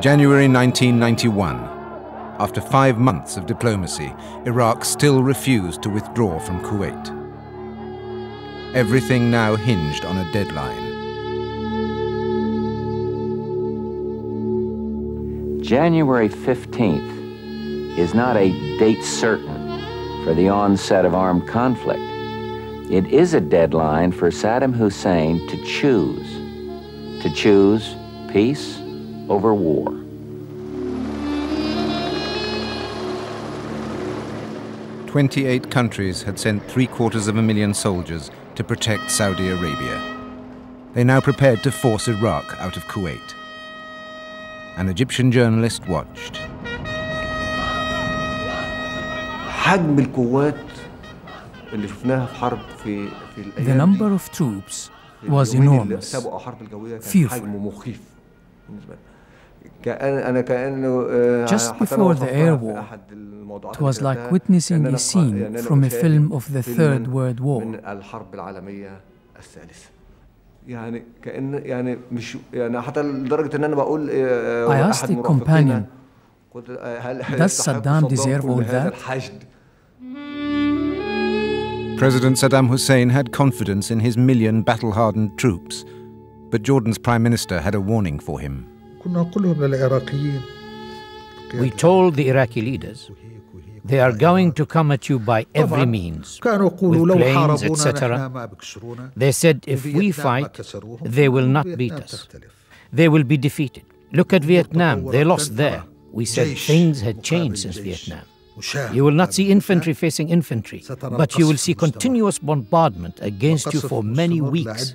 January 1991. After five months of diplomacy, Iraq still refused to withdraw from Kuwait. Everything now hinged on a deadline. January 15th is not a date certain for the onset of armed conflict. It is a deadline for Saddam Hussein to choose, to choose peace over war. Twenty-eight countries had sent three-quarters of a million soldiers to protect Saudi Arabia. They now prepared to force Iraq out of Kuwait. An Egyptian journalist watched. حجم القوات اللي شفناها في حرب في في الايام The number دي، of troops was اليومين اللي enormous. سابوا الحرب الجويه كان Fearful. حجمه مخيف بالنسبه لي كأن انا كانه آه، Just حتى أنا before the وصفتها air في war, أحد الموضوعات It اللي was like كتبتها، witnessing كأن a أنا scene يعني أنا from a أشاهد film of the فيلماً Third World War. من الحرب العالميه الثالثه يعني كأن يعني مش يعني حتى لدرجه ان انا بقول آه، I آه، asked احد a مرافقينا companion, قلت آه، هل Does يستحق Saddam صدام deserve كل all هذا that? الحشد President Saddam Hussein had confidence in his million battle-hardened troops, But Jordan's prime minister had a warning for him. We told the Iraqi leaders they are going to come at you by every means, with planes, etc. They said if we fight, they will not beat us. They will be defeated. Look at Vietnam, they lost there. We said things had changed since Vietnam. You will not see infantry facing infantry, but you will see continuous bombardment against you for many weeks.